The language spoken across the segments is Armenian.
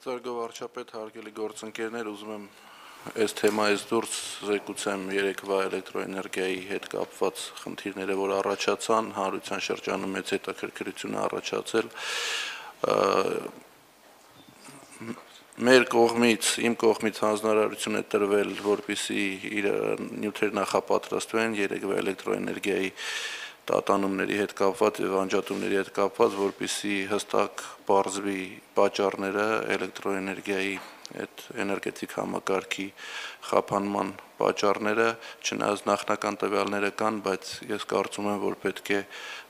Մեծարգո վարչապետ, հարգելի գործընկերներ, ուզում եմ այս թեմայից դուրս զեկուցեմ երեկվա էլեկտրոէներգիայի հետ կապված խնդիրները, որ առաջացան, հանրության շրջանում մեծ հետաքրքրություն առաջացել մեր կողմից, իմ կողմից հանձնարարություն է տրվել, որպիսի իր նյութեր նախապատրաստվեն երեկվա էլեկտրոէներգիայի տատանումների հետ կապված եւ անջատումների հետ կապված, որպիսի հստակ բարձվի պատճառները էլեկտրոէներգիայի այդ էներգետիկ համակարգի խափանման պատճառները, չնայած նախնական տվյալները կան, բայց ես կարծում եմ, որ պետք է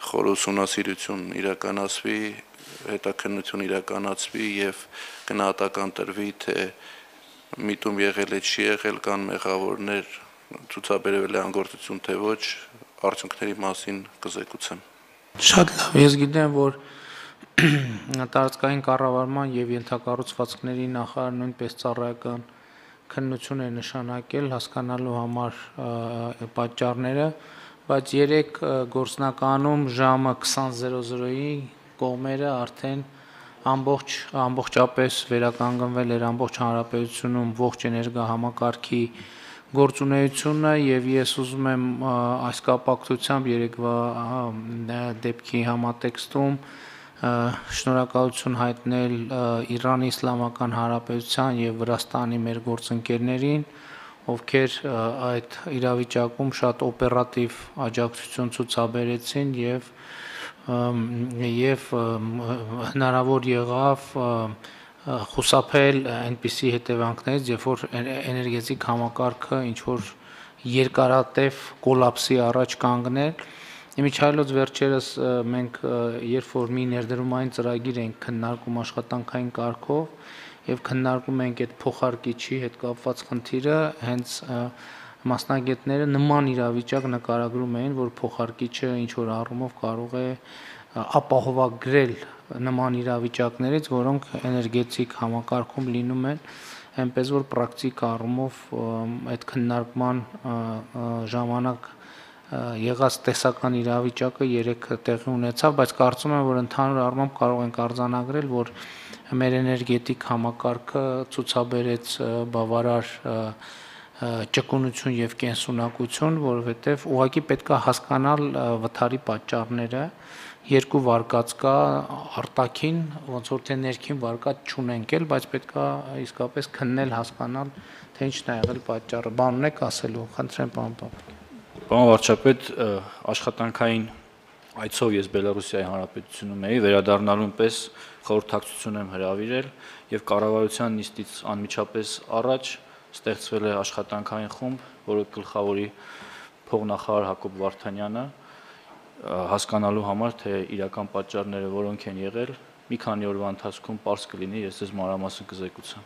խոր ուսումնասիրություն իրականացվի, հետաքննություն իրականացվի եւ գնահատական տրվի, թե միտում եղել է չի եղել կան մեղավորներ ցուցաբերվել է անգործություն թե ոչ, արդյունքների մասին կզեկուցեմ։ Շատ լավ, ես գիտեմ, որ տարածքային կառավարման եւ ենթակառուցվածքների նախարար նույնպես ծառայական քննություն է նշանակել հասկանալու համար պատճառները, բայց երեք գործնականում ժամը 20:00-ի կողմերը արդեն ամբողջ ամբողջապես վերականգնվել էր ամբողջ հանրապետությունում ողջ էներգահամակարգի գործունեությունը եւ ես ուզում եմ այս կապակցությամբ երեկվա դեպքի համատեքստում շնորհակալություն հայտնել Իրանի Իսլամական Հանրապետության եւ Վրաստանի մեր գործընկերներին, ովքեր այդ իրավիճակում շատ օպերատիվ աջակցություն ցուցաբերեցին եւ եւ հնարավոր եղավ խուսափել այնպիսի հետևանքներից, երբ որ էներգետիկ համակարգը ինչ որ երկարատև կոլապսի առաջ կանգնել Իմիջայլոց վերջերս մենք երբ որ մի ներդրումային ծրագիր ենք քննարկում աշխատանքային կարգով եւ քննարկում ենք այդ փոխարկիչի հետ կապված խնդիրը, հենց մասնագետները նման իրավիճակ նկարագրում էին, որ փոխարկիչը ինչ որ առումով կարող է ապահովագրել նման իրավիճակներից, որոնք էներգետիկ համակարգում լինում են, այնպես որ պրակտիկ առումով այդ քննարկման ժամանակ եղած տեսական իրավիճակը երեք տեղի ունեցավ, բայց կարծում եմ, որ ընդհանուր առմամբ կարող ենք արձանագրել, որ մեր էներգետիկ համակարգը ցուցաբերեց բավարար ճկունություն եւ կենսունակություն, որովհետեւ ուղղակի պետքա հասկանալ վթարի պատճառները, երկու վարկած կա արտաքին, ոնց որ թե ներքին վարկած չունենք էլ, բայց պետքա իսկապես քննել, հասկանալ, թե ինչն է եղել պատճառը։ Բան ունեք ասելու, խնդրեմ, պարոն Պապիկ։ Պարոն վարչապետ, աշխատանքային այցով ես Բելարուսիայի Հանրապետությունում էի, վերադառնալուն պես խորհրդակցություն եմ հրավիրել եւ կառավարության նիստից անմիջապես առաջ ստեղծվել է աշխատանքային խումբ, որը գլխավորի փողնախարար Հակոբ Վարդանյանը հասկանալու համար, թե իրական պատճառները որոնք են եղել, մի քանի օրվա ընթացքում པարս կլինի, ես ձեզ մանրամասն կզեկուցեմ։